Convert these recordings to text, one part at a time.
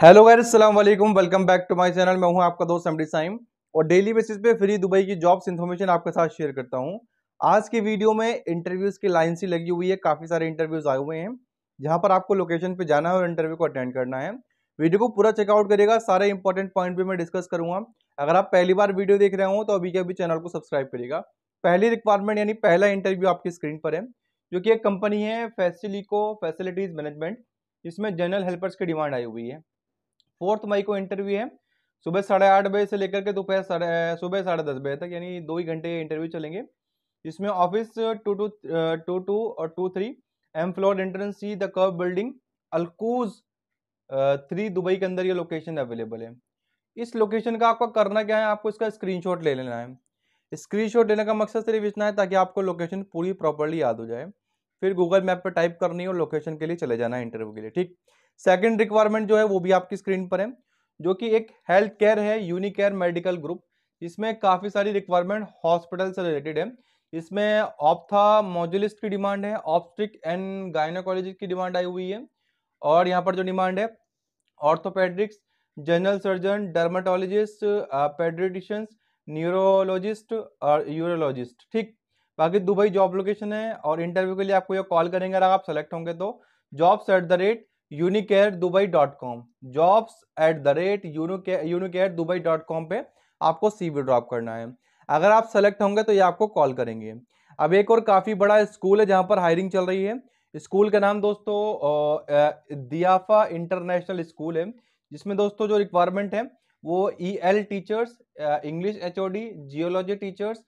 Hello guys, अस्सलाम वालेकुम। Welcome back to my channel. मैं हूँ आपका दोस्त एमडी साइम। और डेली बेसिस पे फ्री दुबई की जॉब्स इन्फॉर्मेशन आपके साथ शेयर करता हूँ। आज की वीडियो में इंटरव्यूज़ की लाइन सी लगी हुई है। काफ़ी सारे इंटरव्यूज़ आए हुए हैं। जहाँ पर आपको लोकेशन पे जाना है और इंटरव्यू को अटेंड करना है। वीडियो को पूरा चेकआउट करेगा सारे इंपॉर्टेंट पॉइंट भी मैं डिस्कस करूँगा। अगर आप पहली बार वीडियो देख रहे हो तो अभी के अभी चैनल को सब्सक्राइब करेगा पहली रिक्वायरमेंट यानी पहला इंटरव्यू आपकी स्क्रीन पर है, जो कि एक कंपनी है फैसिलिको फैसिलिटीज़ मैनेजमेंट जिसमें जनरल हेल्पर्स की डिमांड आई हुई है। फोर्थ मई को इंटरव्यू है। सुबह साढ़े आठ बजे से लेकर के दोपहर साढ़े सुबह साढ़े दस बजे तक, यानी दो ही घंटे इंटरव्यू चलेंगे। इसमें office two two two two और two three, M floor entrance, C the curve building, Al Quoz three Dubai के अंदर ये लोकेशन अवेलेबल है। इस लोकेशन का आपको करना क्या है, आपको इसका स्क्रीनशॉट ले लेना है। स्क्रीनशॉट लेने का मकसद सिर्फ़ इतना है ताकि आपको लोकेशन पूरी प्रॉपरली याद हो जाए। फिर गूगल मैप पर टाइप करनी है और लोकेशन के लिए चले जाना है इंटरव्यू के लिए, ठीक? सेकंड रिक्वायरमेंट जो है वो भी आपकी स्क्रीन पर है, जो कि एक हेल्थ केयर है यूनिकेयर मेडिकल ग्रुप इसमें काफ़ी सारी रिक्वायरमेंट हॉस्पिटल से रिलेटेड है। इसमें ऑप्था मॉजुलिस्ट की डिमांड है ऑप्टिक एंड गायनोकोलॉजी की डिमांड आई हुई है, और यहाँ पर जो डिमांड है orthopaedics general surgeon dermatologist paediatricians neurologist और यूरोलॉजिस्ट ठीक, बाकी दुबई जॉब लोकेशन है, और इंटरव्यू के लिए आपको ये कॉल करेंगे, अगर आप सेलेक्ट होंगे तो। Jobs at the rate Unicare Dubai dot com jobs at the rate Unicare Dubai dot com पर आपको सी वी ड्रॉप करना है। अगर आप सेलेक्ट होंगे तो ये आपको कॉल करेंगे। अब एक और काफ़ी बड़ा स्कूल है जहाँ पर हायरिंग चल रही है। स्कूल का नाम दोस्तों दियाफा इंटरनेशनल स्कूल है। जिसमें दोस्तों जो रिक्वायरमेंट है, वो E L teachers English H O D geology teachers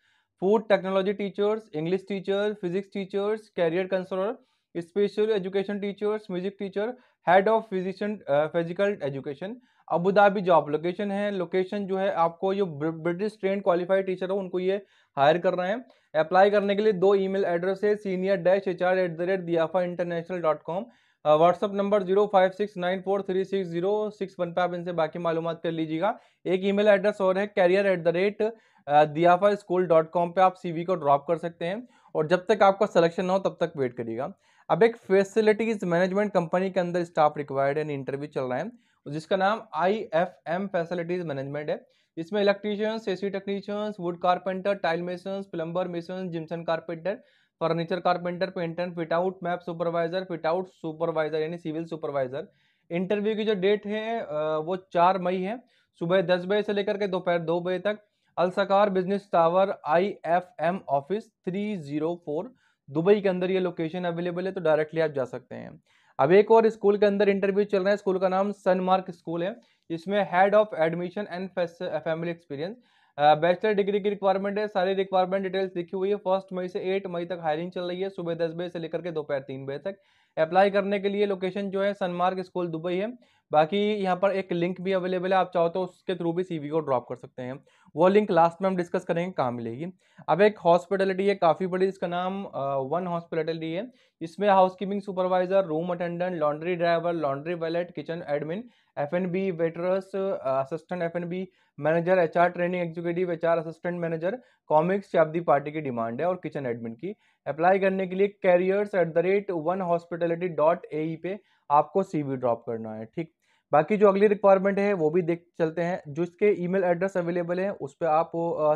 food technology teachers English teacher physics teachers career counsellor special education teachers music teacher head of physician physical education Abu Dhabi job location है location जो है आपको जो British train qualified teacher हो, उनको ये higher कर रहे हैं। अप्लाई करने के लिए दो ईमेल एड्रेस है senior dash H R at the rate Diyafa international dot com WhatsApp number zero five six nine four three six zero six one पे आप इनसे बाकी मालूम कर लीजिएगा। एक ईमेल एड्रेस और है career at the rate Diyafa school dot com पर आप सी को ड्रॉप कर सकते हैं। और जब तक आपका सिलेक्शन ना हो, तब तक वेट करिएगा। अब एक फैसिलिटीज़ मैनेजमेंट कंपनी के अंदर स्टाफ रिक्वायर्ड है इंटरव्यू चल रहा है, जिसका नाम I F M facilities management है। इसमें electricians AC technicians wood carpenter tile mason plumber mason gypsum carpenter furniture carpenter painter fit out MEP supervisor fit out supervisor यानी सिविल सुपरवाइजर इंटरव्यू की जो डेट है वो चार मई है, सुबह दस बजे से लेकर के दोपहर दो बजे तक। Al Saqr business tower I F M office three zero four Dubai के अंदर ये लोकेशन अवेलेबल है तो डायरेक्टली आप जा सकते हैं। अब एक और स्कूल के अंदर इंटरव्यू चल रहा है स्कूल का नाम सनमार्क स्कूल है। इसमें head of admission and family experience bachelor degree की रिक्वायरमेंट है, सारी रिक्वायरमेंट डिटेल्स लिखी हुई है। फ़र्स्ट मई से एट मई तक हायरिंग चल रही है, सुबह दस बजे से लेकर के दोपहर तीन बजे तक। अप्लाई करने के लिए लोकेशन जो है सनमार्क स्कूल दुबई है। बाकी यहाँ पर एक लिंक भी अवेलेबल है, आप चाहो तो उसके थ्रू भी सीवी को ड्रॉप कर सकते हैं। वो लिंक लास्ट में हम डिस्कस करेंगे, कहाँ मिलेगी। अब एक हॉस्पिटलिटी है, काफ़ी बड़ी, इसका नाम वन हॉस्पिटलिटी है। इसमें housekeeping supervisor, room attendant, laundry driver, laundry valet, kitchen admin F N B waiters, assistant F N B manager H R training, executive H R assistant manager, commis chef de party की demand है और kitchen admin की। Apply करने के लिए careers at the rate one hospitality dot A पे आपको सी drop करना है, ठीक? बाकी जो अगली रिक्वायरमेंट है, वो भी देख, चलते हैं। जो इसके ईमेल एड्रेस अवेलेबल है, उस पर आप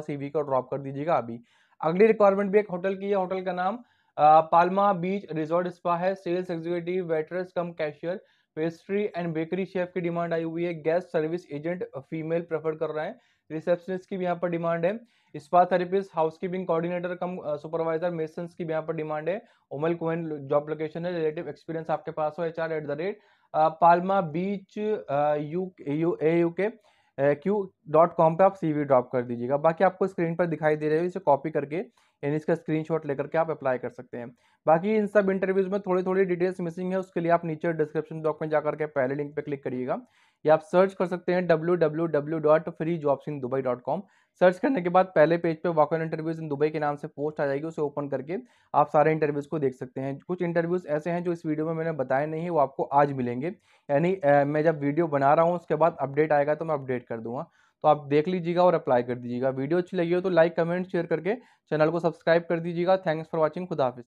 सीवी को ड्रॉप कर दीजिएगा अभी। अगली रिक्वायरमेंट भी एक होटल की है, होटल का नाम पालमा बीच रिजॉर्ट स्पा है। Sales executive waiters cum cashier pastry and bakery chef की डिमांड आई हुई है। Guest service agent female prefer कर रहा है। रिसेप्शनिस्ट की भी यहाँ पर डिमांड है। Spa therapist housekeeping coordinator, cum supervisor mason की भी यहाँ पर डिमांड है। Umm Al Quwain job location है, रिलेटिव एक्सपीरियंस आपके पास हो H R at the rate. Palma beach U, A, U K. Q dot com पर आप सी वी ड्रॉप कर दीजिएगा। बाकी आपको स्क्रीन पर दिखाई दे रहे हो, इसे कॉपी करके, यानी इसका स्क्रीनशॉट लेकर के आप अप्लाई कर सकते हैं। बाकी इन सब इंटरव्यूज़ में थोड़ी थोड़ी डिटेल्स मिसिंग है, उसके लिए आप नीचे डिस्क्रिप्शन बॉक्स में जाकर के पहले लिंक पर क्लिक करिएगा। या आप सर्च कर सकते हैं W W W dot free jobs in Dubai dot com search करने के बाद पहले पेज पे वॉक इंटरव्यूज़ इन दुबई के नाम से पोस्ट आ जाएगी, उसे ओपन करके आप सारे इंटरव्यूज़ को देख सकते हैं। कुछ इंटरव्यूज़ ऐसे हैं जो इस वीडियो में मैंने बताए नहीं है, वो आपको आज मिलेंगे। यानी मैं जब वीडियो बना रहा हूँ, उसके बाद अपडेट आएगा तो मैं अपडेट कर दूँगा। तो आप देख लीजिएगा और अप्लाई कर दीजिएगा। वीडियो अच्छी लगी हो तो लाइक कमेंट शेयर करके चैनल को सब्सक्राइब कर दीजिएगा। Thanks for watching खुदाफिज